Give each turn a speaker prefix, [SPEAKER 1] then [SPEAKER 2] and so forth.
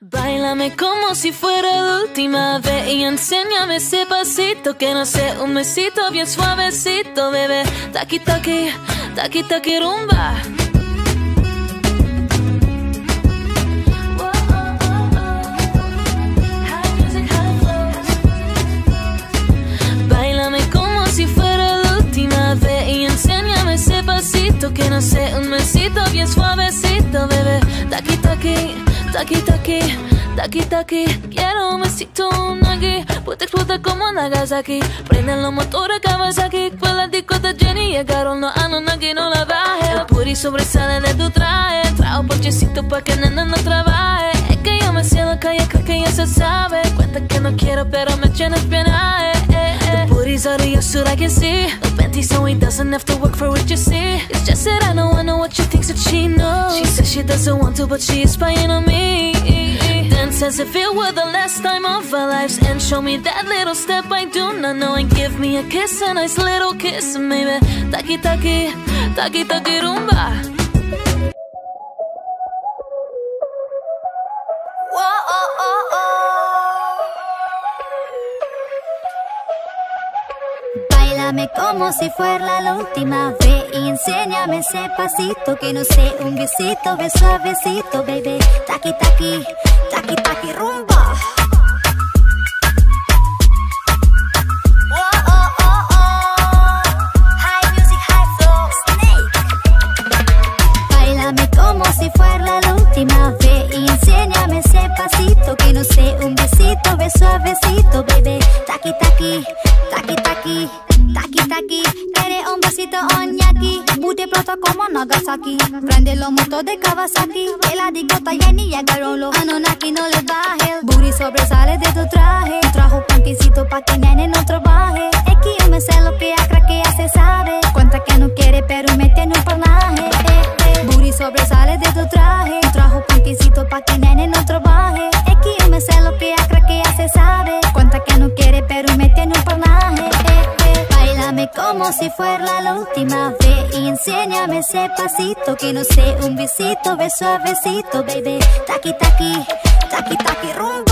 [SPEAKER 1] Báilame como si fuera la última vez y enséñame ese pasito que no sé, un besito bien suavecito, bebé. Taki taki, taki taki rumba. Como si fuera la última vez y enséñame ese pasito que no sé, un besito bien suavecito, bebé. Taki, taki taki. Quiero un besito, un aquí. Puta explota como Nagasaki. Prenden los motores Kawasaki. Fue la disco de Jenny. Llegaron los Anunnaki, no la baje. El puri sobresale de tu traje. Trajo porchecito pa' que nena no trabaje. Es que yo me la calle, creo que ya se sabe. Cuenta que no quiero, pero me tienes bien. Eh, eh, eh. The booty's out of your suit, I can see. The panty so he doesn't have to work for what you see. It's just that I know, I know what you think that she knows. She says she doesn't want to, but she is spying on me. As if it were the last time of our lives. And show me that little step I do not know. And give me a kiss, a nice little kiss, maybe. Taki taki, taki taki rumba. Whoa, oh, oh, oh.
[SPEAKER 2] Bailame como si fuera la última vez y enséñame ese pasito que no sé, un besito, ve suavecito, baby. Taki taki, taki taki rumba. Oh, oh, oh, oh. High music, high flow, snake. Bailame como si fuera la última vez y enséñame ese pasito que no sé, un besito, ve suavecito, baby. Taki taki, taki taki, taki taki. Eres un besito oñaki, booty explota como Nagasaki. Prende los motos de Kawasaki, el adigota Jenny y llegaron los Anunnaki, no les bajes. Booty sobresale de tu traje, trajo panticito pa' que nene no trabaje. Es que yo me sé lo que ya se sabe. Cuenta que no quiere, pero me tiene un panaje. Eh, eh. Booty sobresale de tu traje, trajo panticito pa' que nene no trabaje. Es que yo me sé lo que ya se sabe. Cuenta que no quiere, pero me tiene un panaje. Como si fuera la última vez y enséñame ese pasito que no sé, un besito, ve suavecito, baby. Taki taki, taki taki rumba.